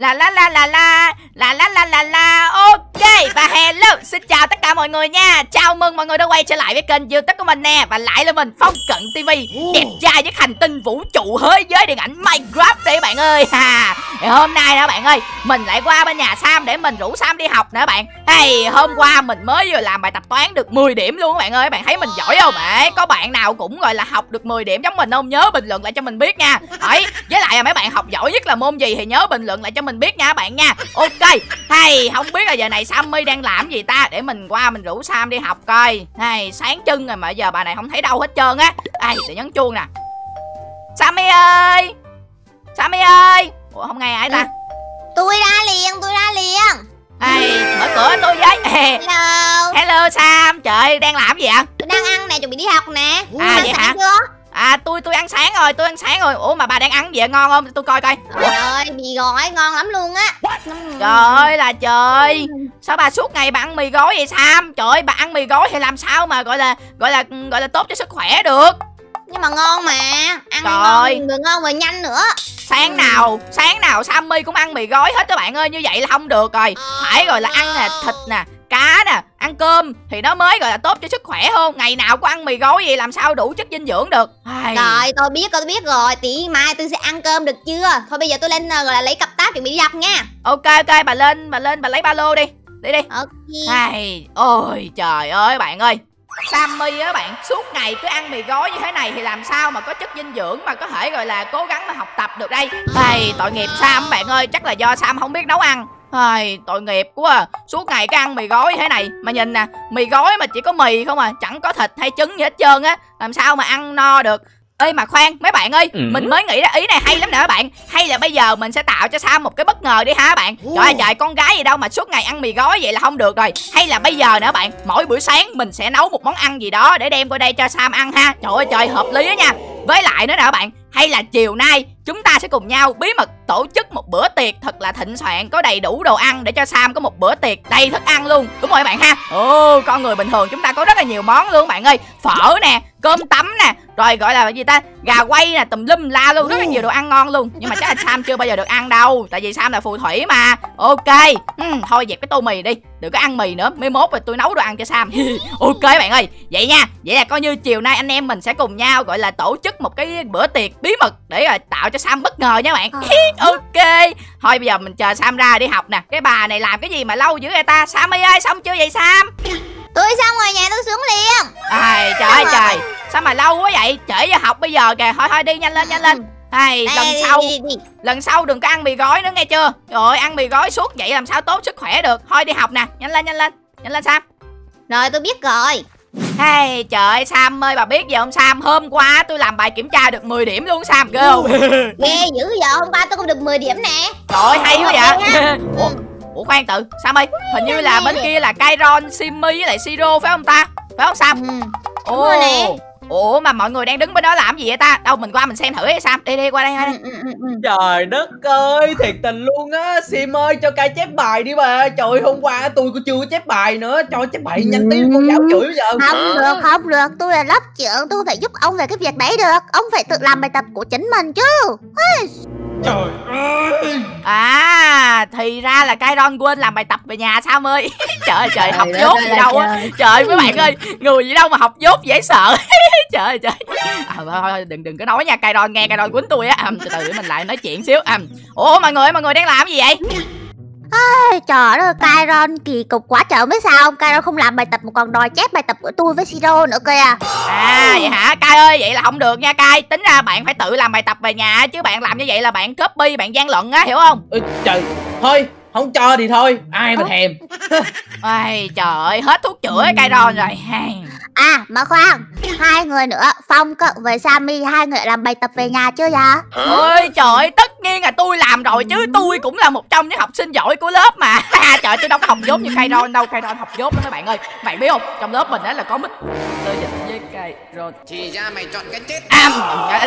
La la la la la. La la la la la. Ok Và hello. Xin chào tất cả mọi người nha. Chào mừng mọi người đã quay trở lại với kênh youtube của mình nè. Và lại là mình Phong Cận TV Đẹp trai với hành tinh vũ trụ thế giới điện ảnh Minecraft đây bạn ơi. Ha. Thì Hôm nay đó bạn ơi Mình lại qua bên nhà Sam để mình rủ Sam đi học nữa bạn. Hey hôm qua mình mới vừa làm bài tập toán được 10 điểm luôn các bạn ơi. Bạn thấy mình giỏi không? Đấy Có bạn nào cũng gọi là học được 10 điểm giống mình không? Nhớ bình luận lại cho mình biết nha. Đấy Với lại mấy bạn học giỏi nhất là môn gì thì nhớ bình luận lại cho mình biết nha bạn nha. Ok Hay không biết là giờ này Sammy đang làm gì ta? Để mình qua mình rủ Sam đi học coi. Hay sáng trưng rồi mà giờ bà này không thấy đâu hết trơn á. Ai để nhấn chuông nè. Sammy ơi! Sammy ơi! Ủa không nghe ai ta? Tôi ra liền, tôi ra liền. Ai mở cửa tôi với. Hello. Hello Sam. Trời đang làm gì ạ Tôi đang ăn nè, chuẩn bị đi học nè. À, Ăn vậy hả? chưa? À tôi tôi ăn sáng rồi tôi ăn sáng rồi. Ủa mà bà đang ăn gì vậy? Ngon không? Tôi coi coi. Trời ơi, mì gói ngon lắm luôn á. Trời ơi là trời. Sao bà suốt ngày bà ăn mì gói vậy Sam? Trời ơi bà ăn mì gói thì làm sao mà gọi là Gọi là gọi là tốt cho sức khỏe được? Nhưng mà ngon mà. Ăn Trời ngon, vừa ngon vừa nhanh nữa. Sáng nào Sáng nào Sammy cũng ăn mì gói hết các bạn ơi. Như vậy là không được rồi. Phải gọi là ăn nè thịt nè cá nè ăn cơm thì nó mới gọi là tốt cho sức khỏe hơn. Ngày nào có ăn mì gói vậy làm sao đủ chất dinh dưỡng được? Ai... Rồi, tôi biết, tôi biết rồi. Tí mai tôi sẽ ăn cơm được chưa? Thôi bây giờ tôi lên ờ, gọi là lấy cặp táp chuẩn bị đi học nha. Ok ok bà lên bà lên bà lấy ba lô đi. Đi đi. Ok. Ai, ôi trời ơi bạn ơi. Sammy á bạn suốt ngày cứ ăn mì gói như thế này thì làm sao mà có chất dinh dưỡng mà có thể gọi là cố gắng mà học tập được đây? Ai, tội nghiệp Sam bạn ơi chắc là do Sam không biết nấu ăn Ai, tội nghiệp quá à. Suốt ngày cứ ăn mì gói như thế này. Mà nhìn nè Mì gói mà chỉ có mì không à. Chẳng có thịt hay trứng gì hết trơn á. Làm sao mà ăn no được? Ê mà khoan mấy bạn ơi Ừ. Mình mới nghĩ ra ý này hay lắm nè các bạn. Hay là bây giờ mình sẽ tạo cho Sam một cái bất ngờ đi ha các bạn. Trời ơi trời con gái gì đâu mà suốt ngày ăn mì gói vậy là không được rồi. Hay là bây giờ nữa bạn Mỗi buổi sáng mình sẽ nấu một món ăn gì đó Để đem qua đây cho Sam ăn ha. Trời ơi trời hợp lý á nha. Với lại nữa nè các bạn Hay là chiều nay chúng ta sẽ cùng nhau bí mật tổ chức một bữa tiệc thật là thịnh soạn, Có đầy đủ đồ ăn để cho Sam có một bữa tiệc đầy thức ăn luôn. Đúng rồi các bạn ha? Ồ, con người bình thường chúng ta có rất là nhiều món luôn bạn ơi. Phở nè, cơm tấm nè rồi gọi là gì ta? Gà quay nè tùm lum la luôn rất là nhiều đồ ăn ngon luôn. Nhưng mà chắc là sam chưa bao giờ được ăn đâu tại vì sam là phù thủy mà. Ok. Ừ, thôi dẹp cái tô mì đi đừng có ăn mì nữa mấy mốt rồi tôi nấu đồ ăn cho sam. Ok bạn ơi vậy nha vậy là coi như chiều nay anh em mình sẽ cùng nhau gọi là tổ chức một cái bữa tiệc bí mật để rồi tạo cho sam bất ngờ nha bạn. Ok. Thôi bây giờ mình chờ sam ra đi học nè. Cái bà này làm cái gì mà lâu dữ vậy ta? Sam ơi xong chưa vậy sam? Tôi xong rồi nhà tôi xuống liền. Ai trời ơi trời sao mà lâu quá vậy? Trễ giờ học bây giờ kìa. Thôi thôi đi nhanh lên nhanh lên. Ai lần sau đi, đi, đi. lần sau đừng có ăn mì gói nữa nghe chưa? Rồi ăn mì gói suốt vậy làm sao tốt sức khỏe được? Thôi đi học nè. Nhanh lên nhanh lên. Nhanh lên sam. Rồi tôi biết rồi. Hey, trời ơi Sam ơi bà biết gì không? Sam Hôm qua tôi làm bài kiểm tra được 10 điểm luôn Sam ghê không? Ghê dữ giờ hôm qua tôi cũng được 10 điểm nè. Trời ơi hay quá vậy. Ủa, Ủa khoan tự. Sam ơi Hình như là bên kia là Kairon, Simmy với lại Siro phải không ta? Phải không Sam? Ừ. Ồ. Rồi nè. Ủa mà mọi người đang đứng bên đó làm gì vậy ta? Đâu mình qua mình xem thử đi Sam Đi đi qua đây qua đây. Ừ, ừ, ừ. Trời đất ơi, thiệt tình luôn á. Sim ơi, cho cai chép bài đi bà. Trời hôm qua tôi cũng chưa có chép bài nữa. Cho chép bài nhanh tí con giáo chửi bây giờ. Không được, không được, tôi là lớp trưởng, tôi phải giúp ông về cái việc đấy được. Ông phải tự làm bài tập của chính mình chứ Trời ơi! À thì ra là Kairon quên làm bài tập về nhà Sam ơi? Trời ơi trời học dốt gì đâu á. trời. Ơi, mấy bạn ơi Người gì đâu mà học dốt dễ sợ. Trời ơi trời. À, thôi, thôi, đừng đừng có nói nha Kairon nghe Kairon quýnh tôi á. À, Từ từ để mình lại nói chuyện xíu. À, Ủa mọi người mọi người đang làm gì vậy Ê, Trời ơi, Kairon kỳ cục quá trời biết sao không? Kairon không làm bài tập mà còn đòi chép bài tập của tôi với Siro nữa kìa. À vậy hả? Cai ơi vậy là không được nha Cai. Tính ra bạn phải tự làm bài tập về nhà Chứ bạn làm như vậy là bạn copy bạn gian lận á hiểu không? Ôi, Trời, thôi, không cho thì thôi. Ai mà thèm. Ôi trời ơi hết thuốc chữa Kairon rồi. Hay. À, mà khoan, hai người nữa, Phong cận với Sammy, hai người làm bài tập về nhà chưa vậy? Ôi trời ơi, tất nhiên là tôi làm rồi chứ Tôi cũng là một trong những học sinh giỏi của lớp mà. Trời ơi, tôi đâu có học dốt như Kairon đâu Kairon học dốt lắm các bạn ơi. Bạn biết không, trong lớp mình á là có mít Tôi dịch với Kairon. Thì ra mày chọn cái chết. À,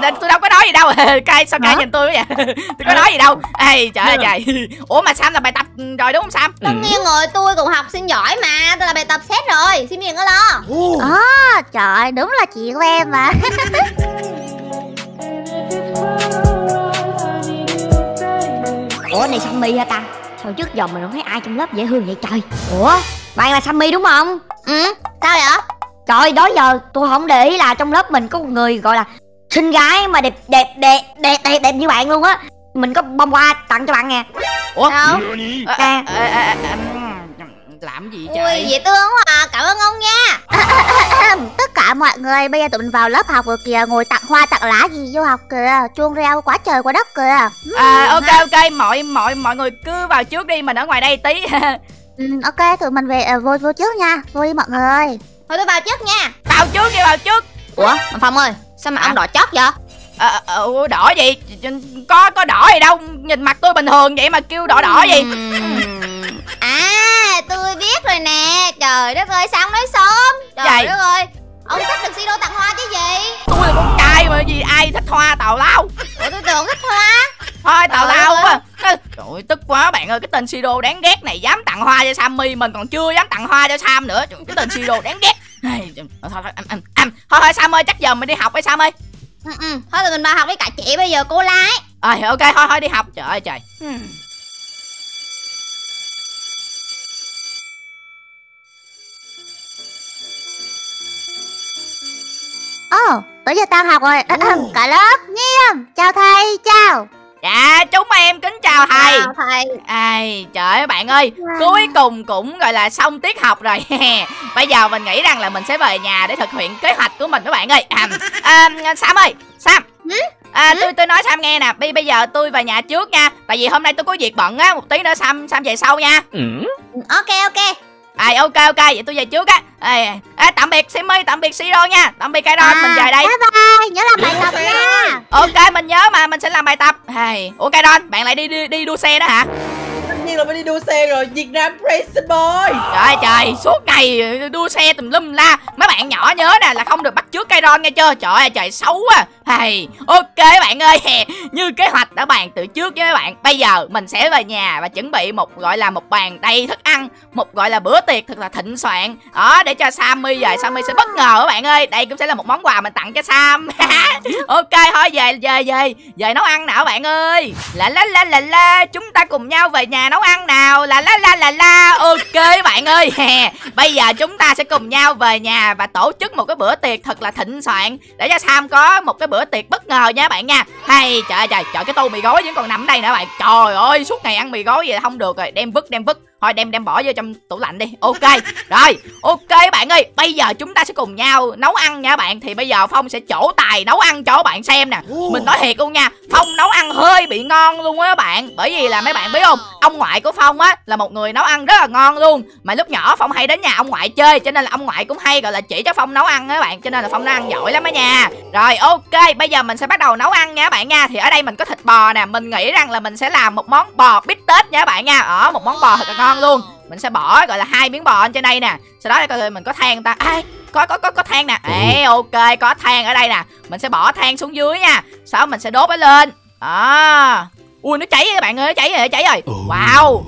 à, tôi đâu có nói gì đâu. Cai sao Hả? nhìn tôi vậy? Tôi có nói gì đâu. Ê trời ơi trời. Ủa mà Sam làm bài tập rồi đúng không Sam? Tất nhiên rồi tôi cũng học sinh giỏi mà. Tôi làm bài tập xét rồi Xin miệng có lo. À, trời đúng là chị của em mà Ủa này Sammy hả ta? Sao trước giờ mình không thấy ai trong lớp dễ thương vậy? Trời. Ủa bạn là Sammy đúng không? Ừ sao vậy? Trời đó giờ tôi không để ý là trong lớp mình có một người gọi là xinh gái mà đẹp đẹp đẹp đẹp đẹp đẹp như bạn luôn á. Mình có bông hoa tặng cho bạn nè. Ủa? Sao? À, à, à, à, à, làm gì Ui trời? dễ thương quá à. Cảm ơn ông nha. Tất cả mọi người bây giờ tụi mình vào lớp học rồi kìa ngồi tặng hoa tặng lá gì vô học kìa. Chuông reo quá trời quá đất kìa. À ok ok. Mọi mọi mọi người cứ vào trước đi mình ở ngoài đây tí. Ừ, ok tụi mình về à, vô vô trước nha. Vô đi mọi người. Thôi tôi vào trước nha. Vào trước đi vào trước. Ủa anh Phong ơi Sao mà Hả? ông đỏ chót vậy? À, à, đỏ gì? Có có đỏ gì đâu. Nhìn mặt tôi bình thường vậy mà kêu đỏ đỏ gì Ừm. À tôi biết rồi nè. Trời đất ơi sao ông nói sớm? Trời Gì? đất ơi Ông thích được siro tặng hoa chứ gì? Tôi là con trai mà gì ai thích hoa tào lao? Ủa tôi tưởng thích hoa. Thôi tào Trời lao quá. trời ơi, tức quá bạn ơi cái tên siro đáng ghét này dám tặng hoa cho sammy mình còn chưa dám tặng hoa cho sam nữa. Cái tên siro đáng ghét. Thôi thôi anh anh anh thôi thôi sam ơi chắc giờ mình đi học đi sam ơi ừ, ừ. Thôi tụi mình vào học với cả chị bây giờ cô lái. À, ok thôi thôi đi học. Trời ơi trời. Hmm. Ồ tới giờ tan học rồi cả lớp. Nghiêm chào thầy chào. Dạ chúng em kính chào thầy. Chào thầy. Ai, trời ơi bạn ơi Wow. Cuối cùng cũng gọi là xong tiết học rồi. Bây giờ mình nghĩ rằng là mình sẽ về nhà để thực hiện kế hoạch của mình các bạn ơi. À, à, Sam ơi Sam. À, tôi tôi nói Sam nghe nè. Bây bây giờ tôi về nhà trước nha. Tại vì hôm nay tôi có việc bận á một tí nữa Sam Sam về sau nha. Ừ, Ok ok. À, ok ok vậy tôi về trước á à, à, tạm biệt Simmy tạm biệt Siro nha. Tạm biệt Kairon À, mình về đây. bye bye nhớ làm bài tập nha. ok mình nhớ mà mình sẽ làm bài tập. Hey. ủa Kairon bạn lại đi đi, đi đua xe đó hả? Tất nhiên là phải đi đua xe rồi Việt Nam Racing Boy Trời trời, suốt ngày đua xe tùm lum la. Mấy bạn nhỏ nhớ nè là không được bắt chước cây ron nghe chưa? Trời ơi trời xấu quá. Hay, ok bạn ơi. Như kế hoạch đã bàn từ trước với mấy bạn Bây giờ mình sẽ về nhà và chuẩn bị một gọi là một bàn đầy thức ăn một gọi là bữa tiệc thật là thịnh soạn. Đó, để cho Sammy về, Sammy sẽ bất ngờ các bạn ơi. Đây cũng sẽ là một món quà mình tặng cho Sam. Ok, thôi, về về về Về nấu ăn nào bạn ơi. La la la la la, Chúng ta cùng nhau về nhà nấu ăn nào. La la la la la. Ok bạn ơi. Bây giờ chúng ta sẽ cùng nhau về nhà Và tổ chức một cái bữa tiệc thật là thịnh soạn. Để cho Sam có một cái bữa tiệc bất ngờ nha bạn nha. Hay, trời ơi, trời Trời, cái tô mì gói vẫn còn nằm ở đây nữa bạn. Trời ơi, suốt ngày ăn mì gói vậy là không được rồi. Đem vứt đem vứt. Thôi đem đem bỏ vô trong tủ lạnh đi. Ok Rồi. Ok bạn ơi Bây giờ chúng ta sẽ cùng nhau nấu ăn nha bạn. Thì bây giờ Phong sẽ trổ tài nấu ăn cho các bạn xem nè. Mình nói thiệt luôn nha Phong nấu ăn hơi bị ngon luôn á bạn. Bởi vì là mấy bạn biết không, Ông ngoại của Phong á là một người nấu ăn rất là ngon luôn. Mà lúc nhỏ Phong hay đến nhà ông ngoại chơi, Cho nên là ông ngoại cũng hay, gọi là, chỉ cho Phong nấu ăn á bạn. Cho nên là Phong nấu ăn giỏi lắm á nha. Rồi, ok, Bây giờ mình sẽ bắt đầu nấu ăn nha bạn nha. Thì ở đây mình có thịt bò nè. Mình nghĩ rằng là mình sẽ làm một món bò bít tết nha bạn nha. Ở, một món bò thật là ngon luôn. Mình sẽ bỏ, gọi là, hai miếng bò trên đây nè. Sau đó để coi mình có than ta. Ai có có có có than nè. Ê ok có than ở đây nè. Mình sẽ bỏ than xuống dưới nha. Sau mình sẽ đốt nó lên. À. Ui nó cháy rồi các bạn ơi nó cháy rồi nó cháy rồi. Wow.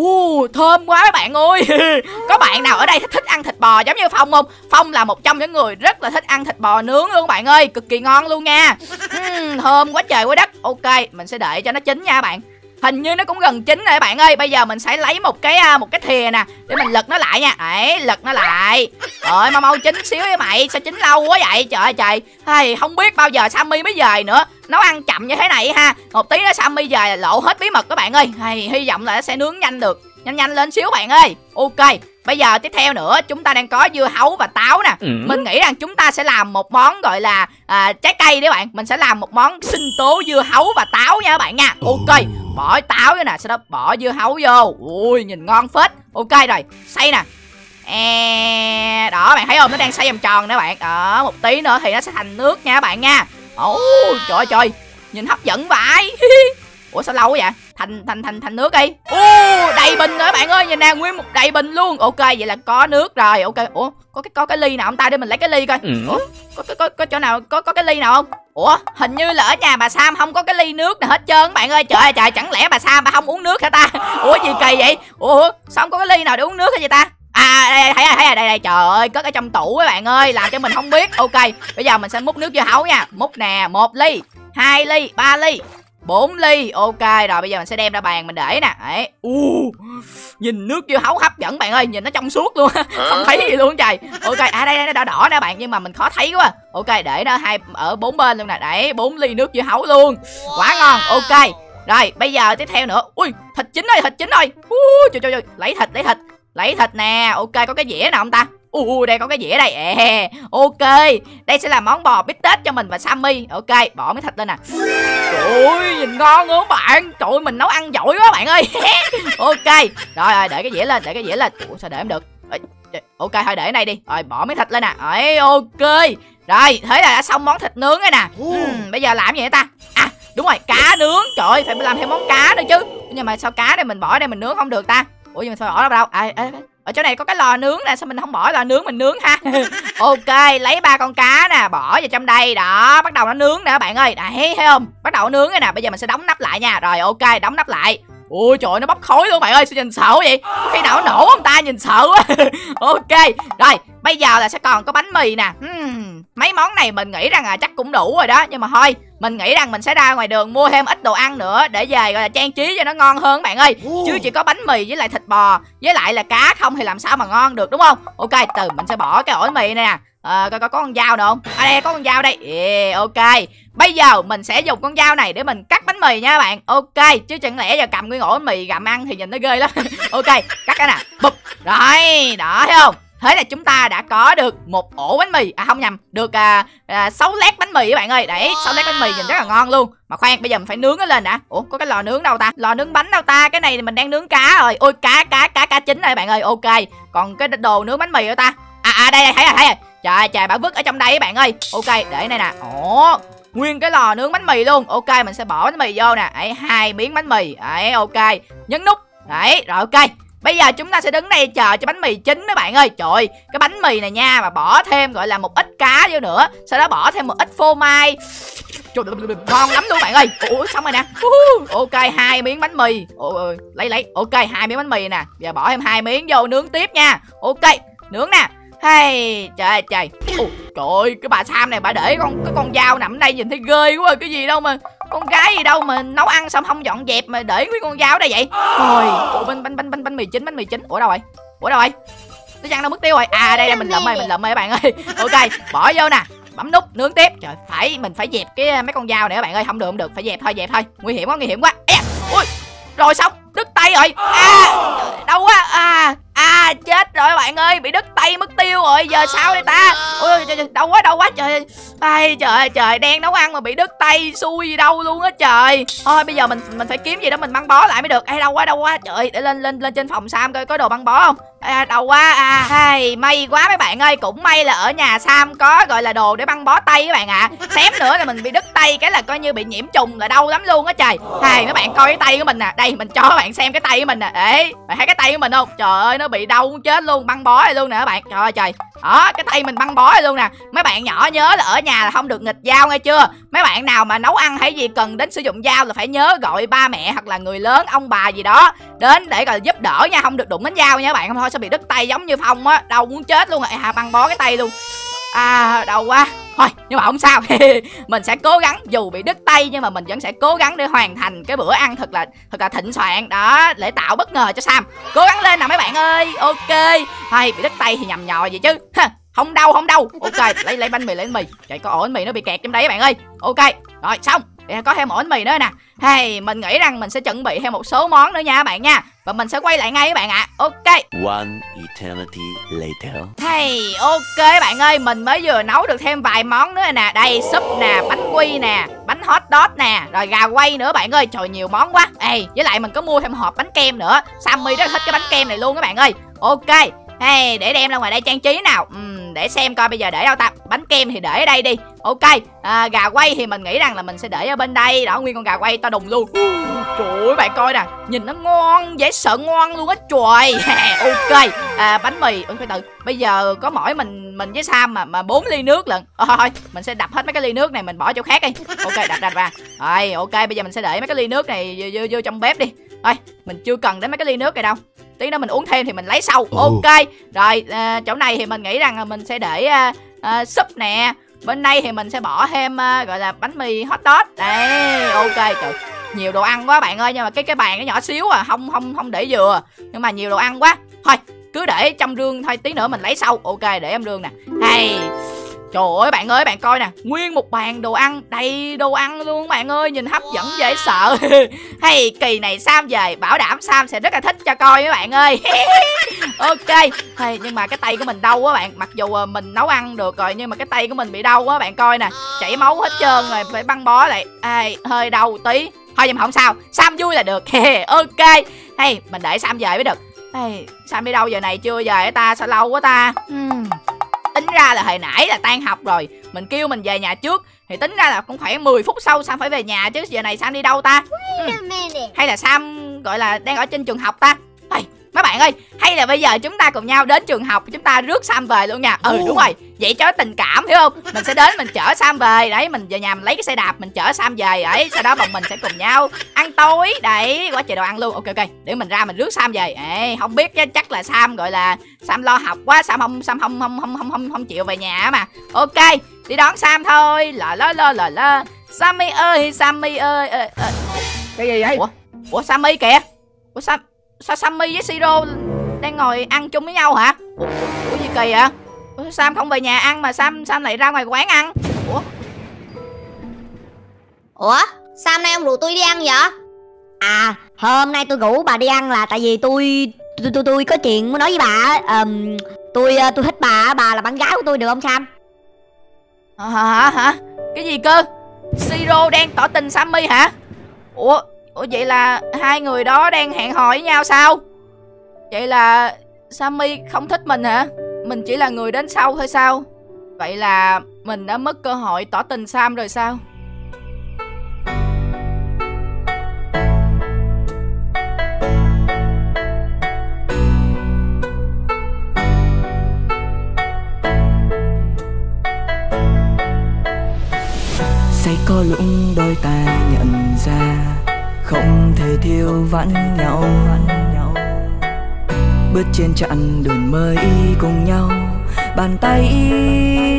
Uh, thơm quá các bạn ơi. Có bạn nào ở đây thích, thích ăn thịt bò giống như Phong không? Phong là một trong những người rất là thích ăn thịt bò nướng luôn các bạn ơi. Cực kỳ ngon luôn nha. Uhm, Thơm quá trời quá đất. Ok, mình sẽ để cho nó chín nha các bạn Hình như nó cũng gần chín rồi các bạn ơi. Bây giờ mình sẽ lấy một cái à, một cái thìa nè Để mình lật nó lại nha. Đấy, lật nó lại. Rồi, mau mau chín xíu với mày. Sao chín lâu quá vậy? Trời ơi trời. Hay, Không biết bao giờ Sammy mới về nữa. Nấu ăn chậm như thế này ha. Một tí nữa Sammy về là lộ hết bí mật các bạn ơi. Hay, Hy vọng là nó sẽ nướng nhanh được. Nhanh nhanh lên xíu bạn ơi. Ok Bây giờ tiếp theo nữa chúng ta đang có dưa hấu và táo nè. Mình nghĩ rằng chúng ta sẽ làm một món gọi là à, trái cây đấy bạn. Mình sẽ làm một món sinh tố dưa hấu và táo nha các bạn nha. Ok Bỏ táo vô nè Sau đó bỏ dưa hấu vô. Ui nhìn ngon phết. Ok rồi Xay nè. E... Đó bạn thấy không? Nó đang xoay vòng tròn nè bạn. Đó một tí nữa thì nó sẽ thành nước nha các bạn nha. Ồ trời ơi trời Nhìn hấp dẫn vãi. Ủa sao lâu quá vậy? Thành thành thành thành nước đi. Ô đầy bình rồi bạn ơi Nhìn nè nguyên một đầy bình luôn. Ok vậy là có nước rồi. Ok Ủa có cái có cái ly nào không ta? Để mình lấy cái ly coi. Ủa có, có, có, có chỗ nào có có cái ly nào không Ủa hình như là ở nhà bà Sam không có cái ly nước nào hết trơn bạn ơi. Trời ơi trời chẳng lẽ bà Sam bà không uống nước hả ta? Ủa gì kỳ vậy? Ủa sao không có cái ly nào để uống nước hả vậy ta? À đây, thấy rồi thấy rồi đây đây. Trời ơi cất ở trong tủ các bạn ơi làm cho mình không biết. Ok bây giờ mình sẽ múc nước vô hấu nha. Múc nè một ly hai ly ba ly. 4 ly ok. Rồi bây giờ mình sẽ đem ra bàn mình để nè. Đấy. U nhìn nước dưa hấu hấp dẫn bạn ơi nhìn nó trong suốt luôn không thấy gì luôn trời. Ok à đây đây nó đỏ đỏ nè bạn nhưng mà mình khó thấy quá. Ok để nó hai ở bốn bên luôn nè. Đấy bốn ly nước dưa hấu luôn. Quá ngon ok. Rồi bây giờ tiếp theo nữa. Ui thịt chín rồi thịt chín rồi uh, trời, trời, trời. lấy thịt lấy thịt. Lấy thịt nè ok có cái dĩa nào không ta Ui đây có cái dĩa đây. À, Ok Đây sẽ là món bò bít tết cho mình và Sammy. Ok bỏ miếng thịt lên nè. Trời ơi nhìn ngon luôn bạn. Trời ơi mình nấu ăn giỏi quá bạn ơi. Ok Rồi rồi để cái dĩa lên để cái dĩa lên. Ủa sao để em được? Ok thôi để đây đi. Rồi bỏ miếng thịt lên nè. Rồi ok. Rồi thế là đã xong món thịt nướng rồi nè. Uhm, Bây giờ làm gì vậy ta? À đúng rồi cá nướng. Trời ơi phải làm thêm món cá nữa chứ. Nhưng mà sao cá này mình bỏ đây mình nướng không được ta? Ủa nhưng mình phải bỏ đâu đâu? À, à, ở chỗ này có cái lò nướng nè sao mình không bỏ lò nướng mình nướng ha? Ok lấy ba con cá nè bỏ vào trong đây. Đó bắt đầu nó nướng nè bạn ơi. Đấy thấy không? Bắt đầu nướng rồi nè bây giờ mình sẽ đóng nắp lại nha. Rồi ok đóng nắp lại. Ui trời nó bốc khói luôn bạn ơi. Sao nhìn sợ vậy? Khi nào nó nổ không ta nhìn sợ quá. Ok rồi bây giờ là sẽ còn có bánh mì nè. Hmm, mấy món này mình nghĩ rằng là chắc cũng đủ rồi đó. Nhưng mà thôi mình nghĩ rằng mình sẽ ra ngoài đường mua thêm ít đồ ăn nữa để về gọi là trang trí cho nó ngon hơn bạn ơi. Chứ chỉ có bánh mì với lại thịt bò với lại là cá không thì làm sao mà ngon được đúng không? Ok từ mình sẽ bỏ cái ổi mì này nè. À, có, có, có con dao nữa không? À đây có con dao đây. Yeah, ok. Bây giờ mình sẽ dùng con dao này để mình cắt bánh mì nha bạn. Ok chứ chẳng lẽ giờ cầm nguyên ổ bánh mì gặm ăn thì nhìn nó ghê lắm. Ok cắt cái nè. Bụp. Rồi đó thấy không thế là chúng ta đã có được một ổ bánh mì. À không nhầm được à, à, 6 lát bánh mì các bạn ơi. Đấy 6 lát bánh mì nhìn rất là ngon luôn. Mà khoan bây giờ mình phải nướng nó lên đã. Ủa có cái lò nướng đâu ta? Lò nướng bánh đâu ta? Cái này thì mình đang nướng cá rồi. Ôi cá cá cá cá chín rồi bạn ơi. Ok còn cái đồ nướng bánh mì đâu ta? À à đây đây thấy rồi thấy rồi. Trời trời bảo vứt ở trong đây các bạn ơi. Ok để này nè. Ủa, nguyên cái lò nướng bánh mì luôn. Ok mình sẽ bỏ bánh mì vô nè. Ấy hai miếng bánh mì. Ấy ok. Nhấn nút. Đấy rồi ok. Bây giờ chúng ta sẽ đứng đây chờ cho bánh mì chín mấy bạn ơi. Trời cái bánh mì này nha Mà bỏ thêm gọi là một ít cá vô nữa Sau đó bỏ thêm một ít phô mai. Trời ngon lắm luôn bạn ơi. Ủa xong rồi nè. Ok hai miếng bánh mì. Ủa, Lấy lấy. Ok hai miếng bánh mì nè. Giờ bỏ thêm hai miếng vô nướng tiếp nha. Ok nướng nè hay trời ơi trời. Ủa, trời ơi cái bà sam này bà để con cái con dao nằm đây nhìn thấy ghê quá cái gì đâu mà con gái gì đâu mà nấu ăn xong không dọn dẹp mà để cái con dao đây vậy? Rồi ủa bánh bánh bánh bánh bánh mì chín bánh mì chín ủa đâu rồi? Ủa đâu rồi? Nó chăng đâu mất tiêu rồi? À đây đây mình lượm ơi mình lượm ơi các bạn ơi. Ok bỏ vô nè bấm nút nướng tiếp. Trời phải mình phải dẹp cái mấy con dao này các bạn ơi không được không được phải dẹp thôi dẹp thôi. Nguy hiểm quá nguy hiểm quá. Ê, ui rồi xong đứt tay rồi. À đâu quá. À À chết rồi bạn ơi Bị đứt tay mất tiêu rồi Giờ sao đây ta? Ôi trời, trời, đau quá đau quá trời Ai trời ơi trời Đen nấu ăn mà bị đứt tay Xui gì đâu luôn á trời. Thôi bây giờ mình mình phải kiếm gì đó mình băng bó lại mới được. Ê đau quá đau quá Trời để lên lên lên trên phòng Sam coi có đồ băng bó không? À, đầu quá à hay may quá mấy bạn ơi cũng may là ở nhà sam có gọi là đồ để băng bó tay các bạn ạ. À. xém nữa là mình bị đứt tay cái là coi như bị nhiễm trùng là đau lắm luôn á trời. Hay mấy bạn coi cái tay của mình nè. Đây mình cho các bạn xem cái tay của mình nè. Đấy bạn thấy cái tay của mình không? Trời ơi nó bị đau chết luôn băng bó luôn nè các bạn. Trời ơi trời đó cái tay mình băng bó luôn nè. Mấy bạn nhỏ nhớ là ở nhà là không được nghịch dao nghe chưa? Mấy bạn nào mà nấu ăn hay gì cần đến sử dụng dao là phải nhớ gọi ba mẹ hoặc là người lớn, ông bà gì đó đến để gọi giúp đỡ nha, không được đụng đến dao nha các bạn. Không thôi sẽ bị đứt tay giống như phong á. Đau muốn chết luôn à băng bó cái tay luôn. À đau quá thôi, nhưng mà không sao. Mình sẽ cố gắng, dù bị đứt tay, nhưng mà mình vẫn sẽ cố gắng để hoàn thành cái bữa ăn thật là thật là thịnh soạn. Đó để tạo bất ngờ cho sam. Cố gắng lên nào mấy bạn ơi. Ok. Thôi, bị đứt tay thì nhầm nhò gì chứ. Không đau không đau. Ok, lấy lấy bánh mì, lấy bánh mì. Chạy có ổ bánh mì nó bị kẹt trong đấy các bạn ơi. Ok, rồi, xong có thêm ổ bánh mì nữa nè. Hey mình nghĩ rằng mình sẽ chuẩn bị thêm một số món nữa nha các bạn nha. Và mình sẽ quay lại ngay các bạn ạ. À. ok. One eternity later. hey ok các bạn ơi mình mới vừa nấu được thêm vài món nữa nè. Đây súp nè bánh quy nè bánh hot dog nè rồi gà quay nữa bạn ơi. Trời nhiều món quá. Ê với lại mình có mua thêm hộp bánh kem nữa. Sammy rất thích cái bánh kem này luôn các bạn ơi. Ok. Hey, để đem ra ngoài đây trang trí nào. Uhm, để xem coi bây giờ để đâu ta. Bánh kem thì để ở đây đi. Ok à, Gà quay thì mình nghĩ rằng là mình sẽ để ở bên đây. Đó nguyên con gà quay to đùng luôn. Trời ơi bạn coi nè Nhìn nó ngon dễ sợ ngon luôn á trời. Ok à, Bánh mì ừ, Ủa từ Bây giờ có mỗi mình mình với Sam mà mà bốn ly nước lận. Thôi mình sẽ đập hết mấy cái ly nước này Mình bỏ chỗ khác đi. Ok đập đập ra Rồi ok bây giờ mình sẽ để mấy cái ly nước này vô, vô, vô trong bếp đi. Thôi mình chưa cần đến mấy cái ly nước này đâu tí nữa mình uống thêm thì mình lấy sau. Ok. Rồi à, chỗ này thì mình nghĩ rằng là mình sẽ để à, à, súp nè. Bên đây thì mình sẽ bỏ thêm à, gọi là bánh mì hot dog. Đây ok trời. Nhiều đồ ăn quá bạn ơi nhưng mà cái cái bàn nó nhỏ xíu à không không không để vừa nhưng mà nhiều đồ ăn quá. Thôi cứ để trong rương thôi tí nữa mình lấy sau. Ok để trong rương nè. Hay Trời ơi bạn ơi bạn coi nè. Nguyên một bàn đồ ăn đầy đồ ăn luôn bạn ơi. Nhìn hấp dẫn dễ sợ. Hay kỳ này Sam về Bảo đảm Sam sẽ rất là thích cho coi các bạn ơi. Ok. Hey, Nhưng mà cái tay của mình đau quá bạn. Mặc dù ờ, mình nấu ăn được rồi Nhưng mà cái tay của mình bị đau quá bạn coi nè. Chảy máu hết trơn rồi Phải băng bó lại. Ai, Hơi đau tí. Thôi nhưng mà không sao. Sam vui là được. Ok. Hay mình để Sam về mới được. Hey, Sam đi đâu giờ này? Chưa về ta? Sao lâu quá ta? Hmm ra là hồi nãy là tan học rồi. Mình kêu mình về nhà trước thì tính ra là cũng khoảng 10 phút sau Sam phải về nhà chứ giờ này Sam đi đâu ta? Ừ. hay là Sam gọi là đang ở trên trường học ta mấy bạn ơi hay là bây giờ chúng ta cùng nhau đến trường học chúng ta rước Sam về luôn nha. Ừ đúng rồi. Vậy cho tình cảm hiểu không? Mình sẽ đến mình chở Sam về. Đấy mình về nhà mình lấy cái xe đạp mình chở Sam về. Đấy sau đó bọn mình sẽ cùng nhau ăn tối. Đấy quá trời đồ ăn luôn. Ok ok. Để mình ra mình rước Sam về. Ê, không biết chắc là Sam gọi là Sam lo học quá. Sam không Sam không không không không không, không chịu về nhà mà. Ok đi đón Sam thôi. Là la la la la Sammy ơi Sammy ơi ê. cái gì vậy? Ủa? Ủa Sammy kìa. Ủa Sam sao Sammy với Siro đang ngồi ăn chung với nhau hả? Ủa, ủa gì kỳ vậy? Ủa, Sam không về nhà ăn mà Sam Sam lại ra ngoài quán ăn? Ủa? Ủa? Sam nay ông rủ tôi đi ăn vậy? À hôm nay tôi rủ bà đi ăn là tại vì tôi tôi tôi, tôi có chuyện muốn nói với bà um, tôi tôi thích bà bà là bạn gái của tôi được không Sam? Hả hả? Hả? Cái gì cơ? Siro đang tỏ tình Sammy hả? Ủa ủa, vậy là hai người đó đang hẹn hò với nhau sao? Vậy là Sammy không thích mình hả? Mình chỉ là người đến sau thôi sao? Vậy là mình đã mất cơ hội tỏ tình Sam rồi sao? Thiêu thể vãn nhau. Bước trên chặng đường mới cùng nhau, bàn tay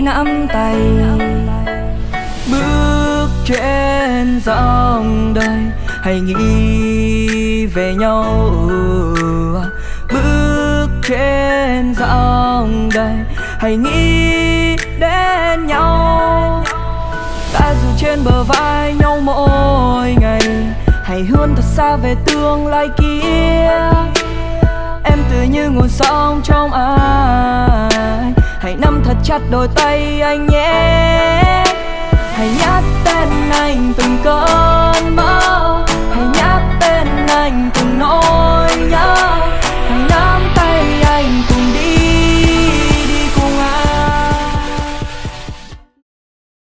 nắm tay. Bước trên dòng đời, hãy nghĩ về nhau. Bước trên dòng đời, hãy nghĩ đến nhau. Ta dù trên bờ vai nhau mỗi ngày hãy hướng thật xa về tương lai kia. Em tự như nguồn sóng trong ai. Hãy nắm thật chặt đôi tay anh nhé. Hãy nhắc tên anh từng cơn mơ. Hãy nhắc tên anh từng nỗi